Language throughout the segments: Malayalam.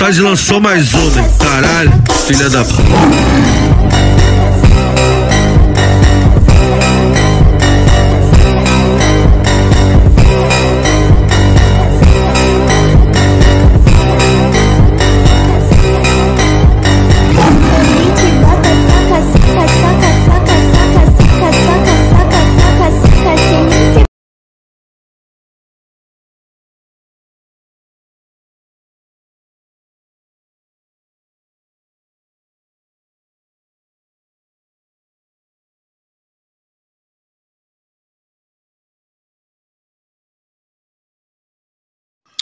Tarde lançou mais uma? Caralho, filha da p.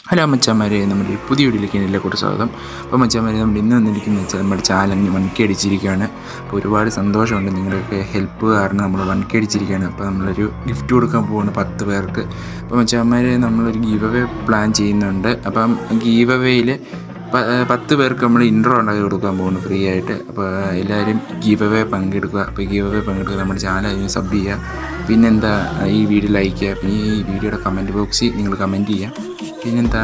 Hello മച്ചാമാരെ നമ്മുടെ പുതിയ വീഡിയോയിലേക്ക് എല്ലാ കൂടെ സ്വാഗതം. അപ്പോൾ മച്ചാമാരെ നമ്മൾ ഇന്ന് വന്നിരിക്കുന്നത് വെച്ചാൽ നമ്മുടെ ചാലഞ്ച് വൺ കെ അടിച്ചിരിക്കുകയാണ് അപ്പോൾ ഒരുപാട് സന്തോഷമുണ്ട് നിങ്ങളുടെയൊക്കെ ഹെൽപ്പ് കാരണം നമ്മൾ വൺ കെ അടിച്ചിരിക്കുകയാണ് അപ്പോൾ നമ്മളൊരു ഗിഫ്റ്റ് കൊടുക്കാൻ പോകുന്നു പത്ത് പേർക്ക്. അപ്പോൾ മച്ചാമാരെ നമ്മളൊരു ഗീവ് അവേ പ്ലാൻ ചെയ്യുന്നുണ്ട്. അപ്പം ഗീവ് അവേയിൽ പത്ത് പേർക്ക് നമ്മൾ ഇൻട്രോ ഉണ്ടാക്കി കൊടുക്കാൻ പോകുന്നു ഫ്രീ ആയിട്ട്. അപ്പോൾ എല്ലാവരും ഗീവ് അവേ പങ്കെടുക്കുക. അപ്പോൾ ഗീവ് അവേ പങ്കെടുക്കുക നമ്മുടെ ചാനൽ അതിന് സബ് ചെയ്യുക. പിന്നെന്താ ഈ വീഡിയോ ലൈക്ക് ചെയ്യുക. പിന്നെ ഈ വീഡിയോയുടെ കമന്റ് ബോക്സിൽ നിങ്ങൾ കമന്റ് ചെയ്യുക. പിന്നെന്താ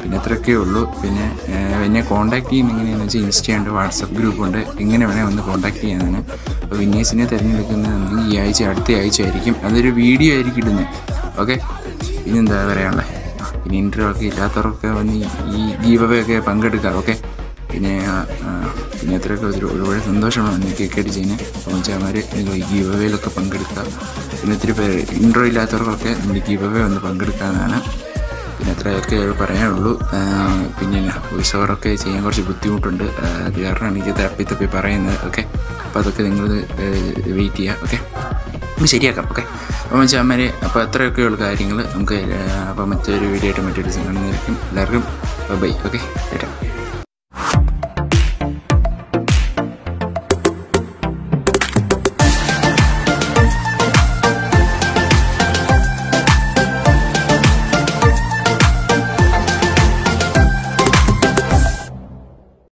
പിന്നെ ഇത്രയൊക്കെ ഉള്ളൂ. പിന്നെ എന്നെ കോൺടാക്ട് ചെയ്യുന്ന എങ്ങനെയാണെന്ന് വെച്ചാൽ ഇൻസ്റ്റയുണ്ട് വാട്സപ്പ് ഗ്രൂപ്പുണ്ട് ഇങ്ങനെ വേണേൽ വന്ന് കോൺടാക്ട് ചെയ്യാനാണ്. അപ്പോൾ വിന്നേഴ്സിനെ തിരഞ്ഞെടുക്കുന്നത് ഈ ആഴ്ച അടുത്ത ആഴ്ച ആയിരിക്കും. അതൊരു വീഡിയോ ആയിരിക്കും ഇടുന്നത് ഓക്കെ എന്താ പറയാനുള്ളത് പിന്നെ ഇന്റർവ്യൂ ഒക്കെ ഇല്ലാത്തവർക്ക് വന്ന് ഈ- ഗീവവേ ഒക്കെ പങ്കെടുക്കാം. ഓക്കെ പിന്നെ പിന്നെ അത്രയൊക്കെ ഒരു ഒരുപാട് സന്തോഷമാണ് എനിക്ക് കേക്ക് അടിച്ചതിന്. അപ്പോൾ വെച്ചാൽ നിങ്ങൾ ഈ ഗീവവേയിലൊക്കെ പങ്കെടുക്കുക. പിന്നെ ഒത്തിരി പേര് ഇൻട്രോ ഇല്ലാത്തവർക്കൊക്കെ നമ്മുടെ ഗീവവേ വന്ന് പങ്കെടുക്കാമെന്നാണ് പിന്നെ അത്രയൊക്കെ പറയാനുള്ളൂ. പിന്നെ വോയിസ് ഓവറൊക്കെ ചെയ്യാൻ കുറച്ച് ബുദ്ധിമുട്ടുണ്ട്. അത് കാരണമാണ് എനിക്ക് തപ്പി തപ്പി പറയുന്നത്. ഓക്കെ അപ്പോൾ അതൊക്കെ നിങ്ങൾ വെയിറ്റ് ചെയ്യുക ഓക്കെ നമുക്ക് ശരിയാക്കാം. ഓക്കെ അപ്പോൾ മച്ചാന്മാരെ അപ്പോൾ അത്രയൊക്കെയുള്ള കാര്യങ്ങൾ നമുക്ക് അപ്പോൾ മറ്റൊരു വീഡിയോ ആയിട്ട് മറ്റൊരു ദിവസം കാണുന്നതായിരിക്കും. എല്ലാവർക്കും ബൈ ഓക്കെ